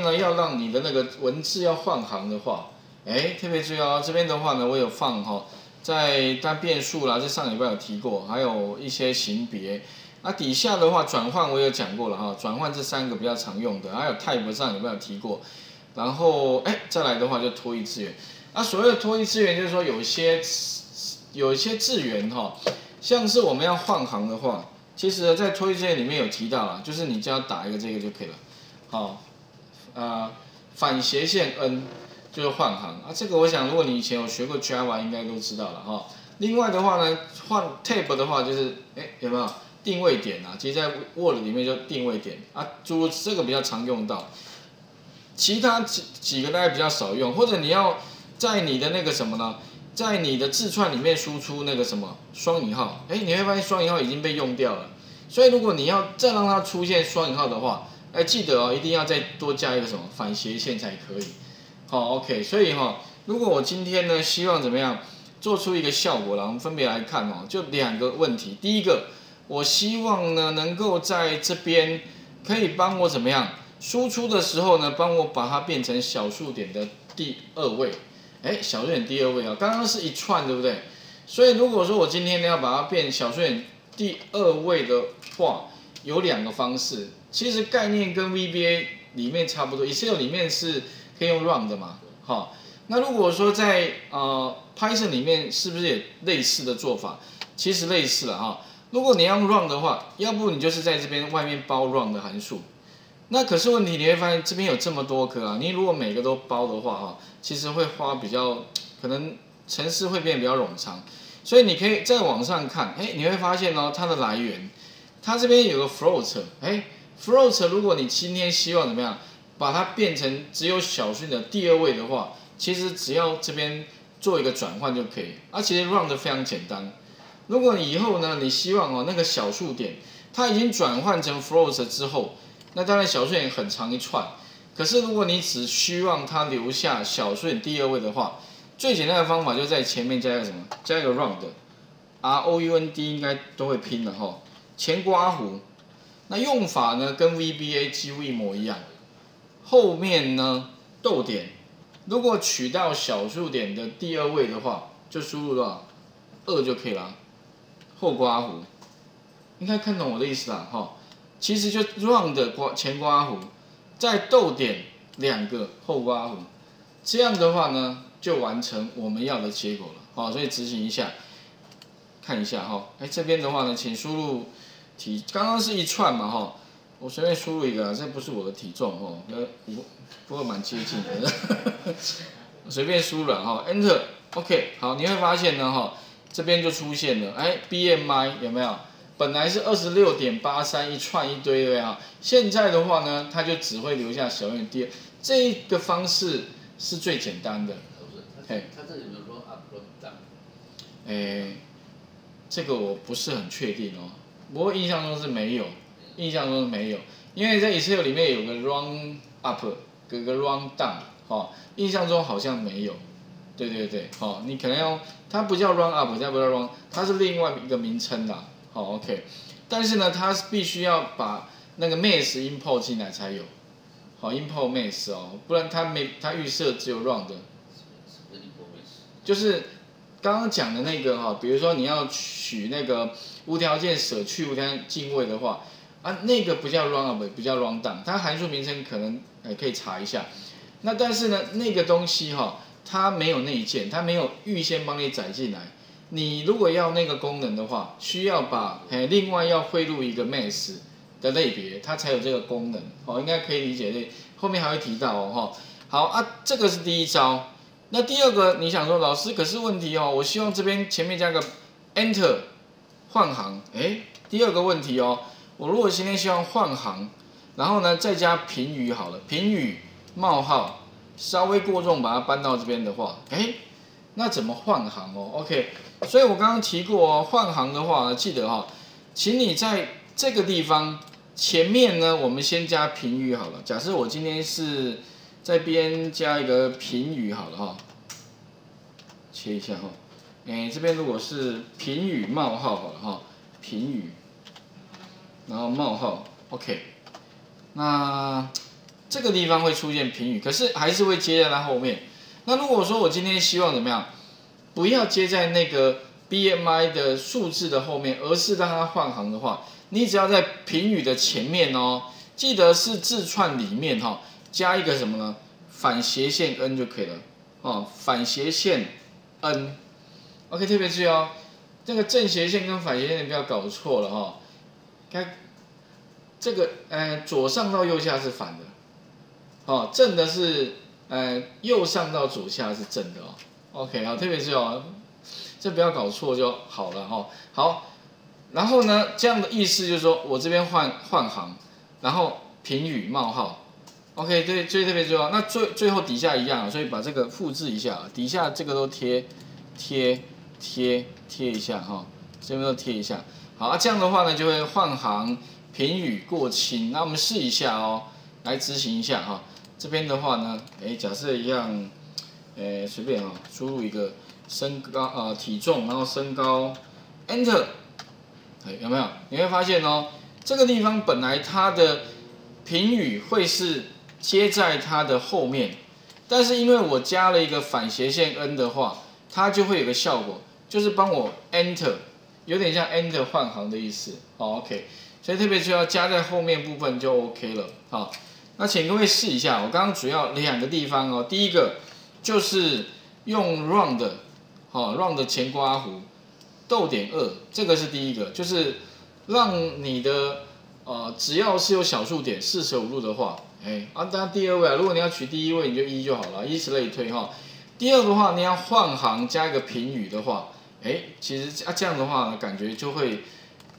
天呢要让你的那个文字要换行的话，哎，特别注意哦，这边的话呢，我有放哈，在单变数啦，在上礼拜有提过，还有一些型别。那底下的话转换我有讲过了哈，转换这三个比较常用的，还有 type 上有没有提过？然后哎，再来的话就脱衣资源。那所谓的脱衣资源，就是说有一些有一些资源哈，像是我们要换行的话，其实，在脱衣资源里面有提到了，就是你只要打一个这个就可以了。好，呃，反斜线 n 就是换行啊。这个我想，如果你以前有学过 Java，应该都知道了哈。另外的话呢，换 tab 的话就是哎有没有？定位点啊，其实在 Word 里面就定位点啊，诸这个比较常用到，其他几几个大家比较少用，或者你要在你的那个什么呢，在你的字串里面输出那个什么双引号，哎，你会发现双引号已经被用掉了，所以如果你要再让它出现双引号的话，哎，记得哦，一定要再多加一个什么反斜线才可以。好，OK，所以哈，如果我今天呢希望怎么样做出一个效果了，我们分别来看哦，就两个问题，第一个。我希望呢，能够在这边可以帮我怎么样输出的时候呢，帮我把它变成小数点的第二位。哎，小数点第二位啊，刚刚是一串，对不对？所以如果说我今天呢要把它变小数点第二位的话，有两个方式。其实概念跟 VBA 里面差不多，Excel 里面是可以用 run 的嘛。好，那如果说在呃 Python 里面是不是也类似的做法？其实类似了哈。如果你要 run 的话，要不你就是在这边外面包 run 的函数。那可是问题，你会发现这边有这么多颗啊，你如果每个都包的话啊，其实会花比较可能程式会变比较冗长。所以你可以再往上看，哎，你会发现哦，它的来源，它这边有个 float，哎，float，如果你今天希望怎么样，把它变成只有小数的第二位的话，其实只要这边做一个转换就可以，而且 run 的非常简单。如果你以后呢，你希望哦那个小数点它已经转换成 float 之后，那当然小数点很长一串。可是如果你只希望它留下小数点第二位的话，最简单的方法就在前面加一个什么？加一个 round，r o u n d 应该都会拼的哈。前刮弧，那用法呢跟 VBA 几乎一模一样。后面呢逗点，如果取到小数点的第二位的话，就输入多少？二就可以了。后刮弧，应该看懂我的意思啦，哈，其实就 run 的刮前刮弧，再逗点两个后刮弧，这样的话呢，就完成我们要的结果了，好，所以执行一下，看一下哈，哎，这边的话呢，请输入体，刚刚是一串嘛，哈，我随便输入一个，这不是我的体重，哦，呃，不，不过蛮接近的，随便输入哈，enter，OK，好，你会发现呢，哈。这边就出现了，哎，BMI 有没有？本来是二十六点八三一串一堆的呀，现在的话呢，它就只会留下小于第二，这个方式是最简单的。哎，它这里有没有说 up down？哎，这个我不是很确定哦，不过印象中是没有，印象中是没有，因为在 Excel 里面有个 run up，有个 run down，哈，印象中好像没有。对对对，好，你可能要，它不叫 run up，它不叫 run，它是另外一个名称啦。好，OK，但是呢，它是必须要把那个 mass import 进来才有，好，import mass 哦，不然它没，它预设只有 run 的。就是刚刚讲的那个哈，比如说你要取那个无条件舍去无条件进位的话，啊，那个不叫 run up，不叫 run down，它函数名称可能呃可以查一下。那但是呢，那个东西哈。它没有内建，它没有预先帮你载进来。你如果要那个功能的话，需要把诶另外要汇入一个 math 的类别，它才有这个功能。哦，应该可以理解。这后面还会提到哦，哈。好啊，这个是第一招。那第二个，你想说老师，可是问题哦，我希望这边前面加个 enter 换行。诶，第二个问题哦，我如果今天希望换行，然后呢再加评语好了，评语冒号。稍微过重，把它搬到这边的话，哎，那怎么换行哦？OK，所以我刚刚提过哦，换行的话，记得哈，请你在这个地方前面呢，我们先加评语好了。假设我今天是在边加一个评语好了哈，切一下哈，哎，这边如果是评语冒号好了哈，评语，然后冒号，OK，那。这个地方会出现平语，可是还是会接在它后面。那如果说我今天希望怎么样，不要接在那个 BMI 的数字的后面，而是让它换行的话，你只要在评语的前面哦，记得是字串里面哈，加一个什么呢？反斜线 n 就可以了哦，反斜线 n。OK，特别注意哦，这个正斜线跟反斜线你不要搞错了哈。看这个，呃，左上到右下是反的，哦，正的是。呃，右上到左下是正的哦，OK 好，特别是哦，这不要搞错就好了哈。好，然后呢，这样的意思就是说我这边换换行，然后评语冒号，OK 对，最特别重要。那最最后底下一样，所以把这个复制一下，底下这个都贴贴贴贴一下哈，这边都贴一下。好，这样的话呢就会换行评语过轻。那我们试一下哦，来执行一下哈。这边的话呢，哎，假设一样，哎，随便啊，输入一个身高啊，体重，然后身高，Enter，哎，有没有？你会发现哦，这个地方本来它的评语会是接在它的后面，但是因为我加了一个反斜线 n 的话，它就会有个效果，就是帮我 Enter，有点像 Enter 换行的意思，好，OK，所以特别需要加在后面部分就 OK 了，好。那请各位试一下，我刚刚主要两个地方哦，第一个就是用 round，好 round 前刮弧逗点二，这个是第一个，就是让你的呃只要是有小数点四舍五入的话，哎啊，当然第二位啊，如果你要取第一位，你就一就好了，以此类推哈。第二个话，你要换行加一个评语的话，哎，其实啊这样的话感觉就会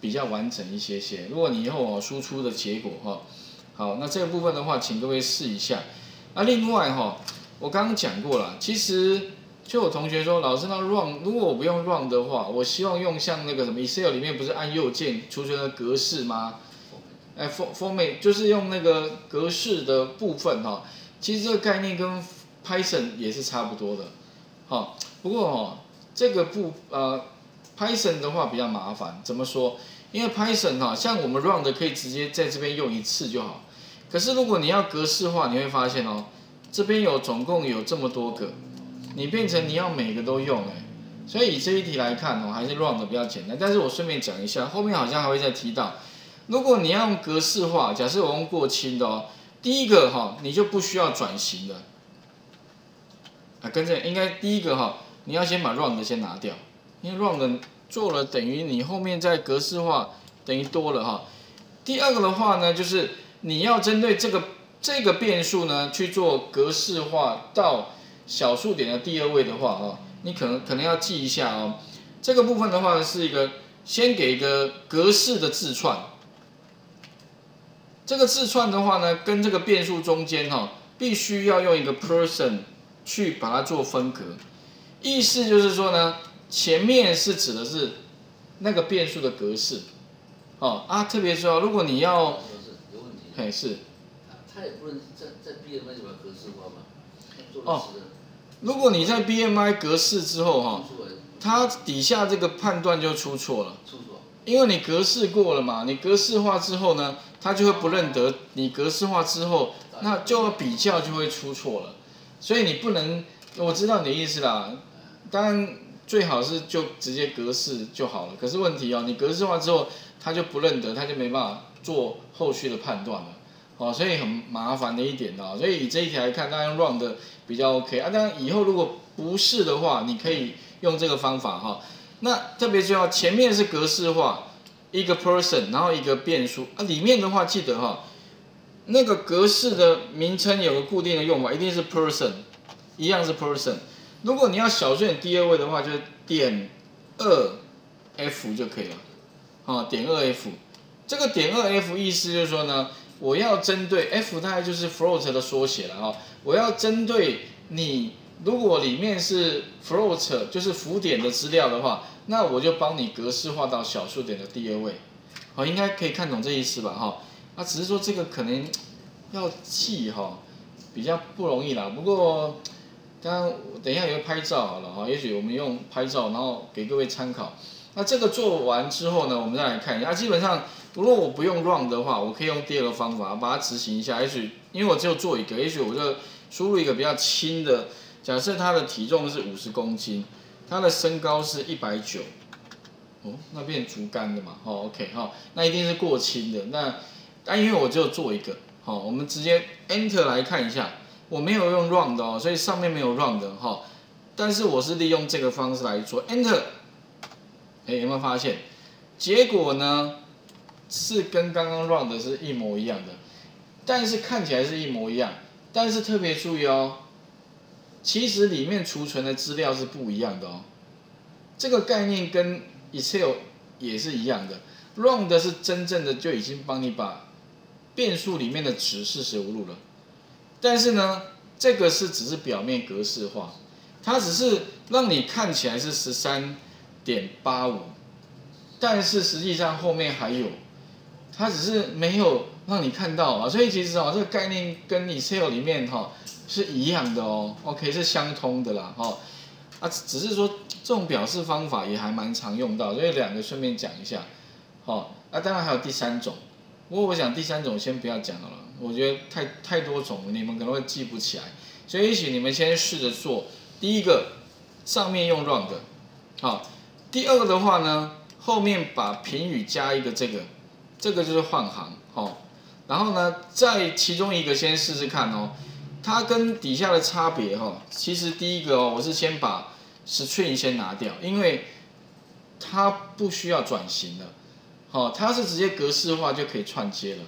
比较完整一些些。如果你以后哦输出的结果哈。好，那这个部分的话，请各位试一下。那另外哈，我刚刚讲过了，其实就有同学说，老师那 run 如果我不用 run 的话，我希望用像那个什么 Excel 里面不是按右键储存的格式吗？哎，for format 就是用那个格式的部分哈。其实这个概念跟 Python 也是差不多的。好，不过哦，这个部呃 Python 的话比较麻烦，怎么说？因为 Python 哈，像我们 run 的可以直接在这边用一次就好。可是如果你要格式化，你会发现哦，这边有总共有这么多个，你变成你要每个都用哎。所以以这一题来看哦，还是 run 的比较简单。但是我顺便讲一下，后面好像还会再提到，如果你要用格式化，假设我用过轻的哦，第一个哈，你就不需要转型的。啊，跟着应该第一个哈，你要先把 run 的先拿掉，因为 run 的。做了等于你后面再格式化等于多了哈。第二个的话呢，就是你要针对这个这个变数呢去做格式化到小数点的第二位的话啊，你可能可能要记一下哦。这个部分的话是一个先给一个格式的字串，这个字串的话呢跟这个变数中间哈必须要用一个 person 去把它做分隔，意思就是说呢。前面是指的是那个变数的格式，哦啊，特别说，如果你要，有问题，嘿是，他也不能在在 BMI 就把格式化吗？哦，如果你在 BMI 格式之后哈，它底下这个判断就出错了，出错，因为你格式过了嘛，你格式化之后呢，它就会不认得你格式化之后，那就比较就会出错了，所以你不能，我知道你的意思啦，当然。最好是就直接格式就好了，可是问题哦，你格式化之后，他就不认得，他就没办法做后续的判断了，哦，所以很麻烦的一点哦，所以以这一题来看，当然 run 的比较 OK 啊，当然以后如果不是的话，你可以用这个方法哈。那特别重要，前面是格式化，一个 person，然后一个变数。啊，里面的话记得哈，那个格式的名称有个固定的用法，一定是 person，一样是 person。如果你要小数点第二位的话，就点二 f 就可以了，啊，点二 f，这个点二 f 意思就是说呢，我要针对 f 大概就是 float 的缩写了啊，我要针对你，如果里面是 float 就是浮点的资料的话，那我就帮你格式化到小数点的第二位，好，应该可以看懂这意思吧哈，啊，只是说这个可能要记哈，比较不容易啦，不过。刚等一下也会拍照好了哈，也许我们用拍照，然后给各位参考。那这个做完之后呢，我们再来看一下。基本上，如果我不用 run 的话，我可以用第二个方法把它执行一下，也许因为我只有做一个，也许我就输入一个比较轻的，假设他的体重是五十公斤，他的身高是一百九，哦，那变竹竿的嘛，哦，OK 哈，那一定是过轻的，那但因为我只有做一个，好，我们直接 Enter 来看一下，我没有用 Run 的哦，所以上面没有 Run 的哈，但是我是利用这个方式来做 Enter，哎，有没有发现？结果呢是跟刚刚 Run 的是一模一样的。但是看起来是一模一样，但是特别注意哦，其实里面储存的资料是不一样的哦。这个概念跟 Excel 也是一样的，Run 的是真正的就已经帮你把变数里面的值四舍五入了，但是呢，这个是只是表面格式化，它只是让你看起来是十三点八五，但是实际上后面还有，它只是没有。让你看到啊，所以其实啊，这个概念跟 Excel 里面哈是一样的哦，OK 是相通的啦，哈。啊，只是说这种表示方法也还蛮常用到，所以两个顺便讲一下，好，啊当然还有第三种，不过我想第三种先不要讲了，我觉得太太多种，你们可能会记不起来，所以也许你们先试着做，第一个上面用 Run 的，好，第二个的话呢，后面把评语加一个这个，这个就是换行，好。然后呢，在其中一个先试试看哦，它跟底下的差别哈，其实第一个哦，我是先把 string 先拿掉，因为它不需要转型了，好，它是直接格式化就可以串接了，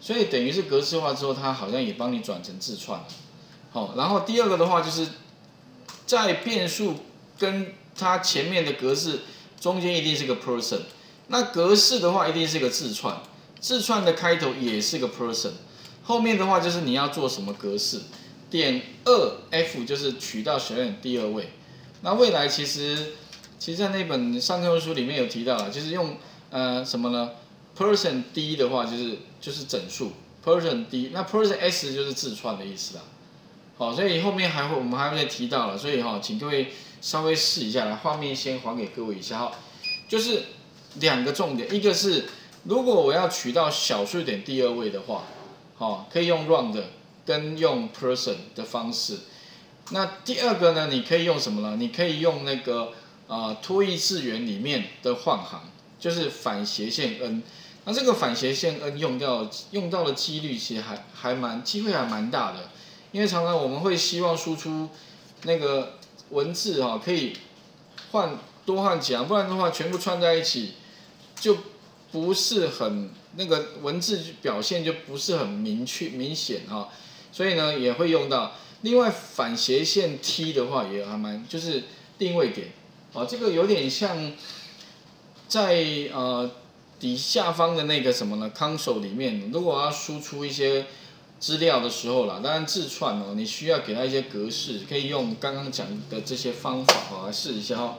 所以等于是格式化之后，它好像也帮你转成字串了，好，然后第二个的话就是在变数跟它前面的格式中间一定是个 person，那格式的话一定是个字串。字串的开头也是个 person，后面的话就是你要做什么格式，点二 F 就是取到小写第二位。那未来其实，其实在那本上课书里面有提到了，就是用呃什么呢？person D 的话就是就是整数，person D，那 person S 就是字串的意思啦。好，所以后面还会我们还会再提到了，所以哈，请各位稍微试一下，来画面先还给各位一下哈，就是两个重点，一个是。如果我要取到小数点第二位的话，好，可以用 round 跟用 person 的方式。那第二个呢，你可以用什么呢？你可以用那个啊脱异次元里面的换行，就是反斜线 n。那这个反斜线 n 用掉用到的几率其实还还蛮机会还蛮大的，因为常常我们会希望输出那个文字哈可以换多换几行，不然的话全部串在一起就。不是很那个文字表现就不是很明确明显哈，所以呢也会用到。另外反斜线 T 的话也还蛮就是定位点，啊这个有点像在呃底下方的那个什么呢 console 里面，如果要输出一些资料的时候啦，当然字串哦，你需要给它一些格式，可以用刚刚讲的这些方法哈来试一下哦。